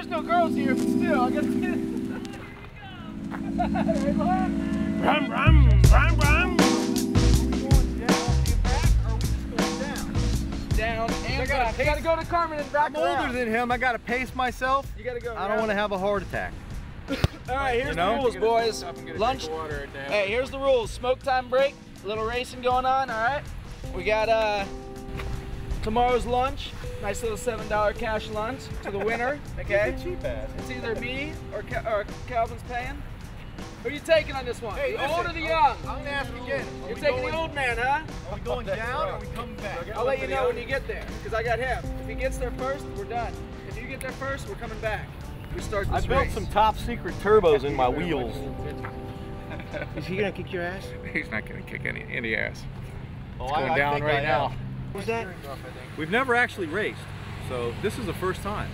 there's no girls here, but still, I gotta get it. Rum, rum, rum, rum. Down and I gotta back. You gotta go to Carmen and back I'm older around. than him. I gotta pace myself. You gotta go. I don't want to have a heart attack. All right, here's You know? the rules, boys. Lunch. Hey, here's the rules. Smoke time break. A little racing going on. All right. We got uh tomorrow's lunch. Nice little seven dollar cash lunch to the winner. Okay. cheap ass. It's either me or, Cal- or Calvin's paying. Who are you taking on this one? Hey, the old or the young? I'm gonna ask again. Are You're taking going, the old man, huh? Are we going down or are we coming back? I'll let you know when you get there, because I got him. If he gets there first, we're done. If you get there first, we're coming back. We start I built race. some top secret turbos in my wheels. Is he gonna kick your ass? He's not going to kick any any ass. Oh, It's going down right now. Who's that? We've never actually raced, so this is the first time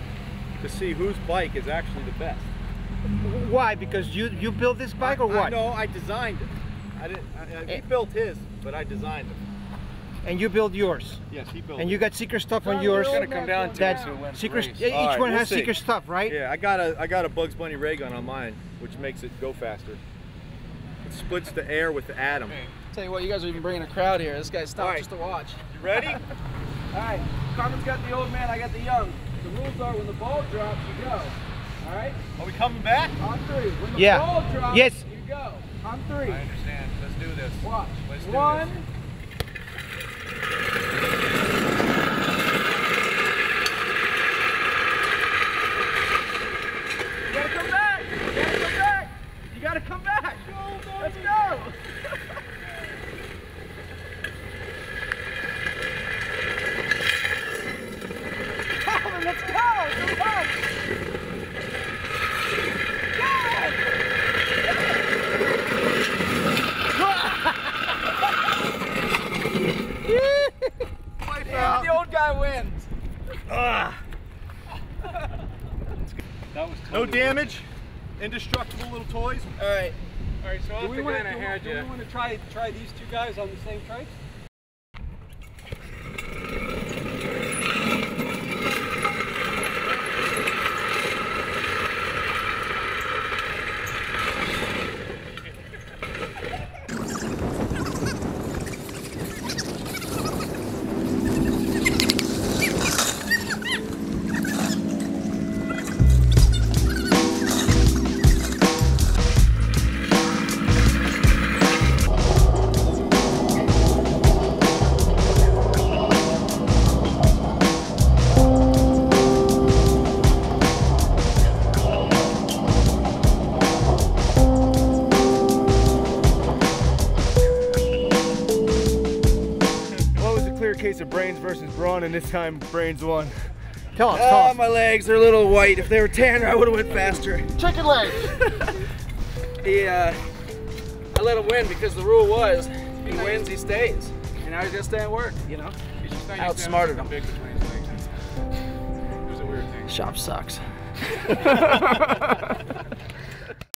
to see whose bike is actually the best. Why? Because you you built this bike or I- what? No, I designed it. I didn't. I, I, he Eh. built his, but I designed it. And you built yours. Yes, he built. And it. you got secret stuff Son, on yours. It's going to come down to That's it, so it wins secret. race. Each All right, one we'll has see. secret stuff, right? Yeah, I got a I got a Bugs Bunny ray gun on mine, which makes it go faster. It splits the air with the atom. Tell you what, you guys are even bringing a crowd here. This guy's stopped All right. just to watch. You ready? All right, Carmen's got the old man, I got the young. The rules are when the ball drops, you go. All right, Are we coming back? on three. When the Yeah. ball drops, Yes. you go. On three. I understand. Let's do this. Watch. Let's do One. this. You gotta come back. You gotta come back. You gotta come back. Let's go. Calvin, let's go. Come on. Yeah, the old guy wins. No damage. Indestructible little toys. All right. All right, so off the gun I had you. want to try try these two guys on the same trike? Case of brains versus brawn, and this time brains won. Tell us, tell us. my legs, they're a little white. If they were tanner, I would have went faster. Chicken legs. He, uh, I let him win because the rule was, he wins, he stays. And now he's gonna stay and work, you know? He's Outsmarted used to having him. something big between his legs. It was a weird thing. Shop sucks.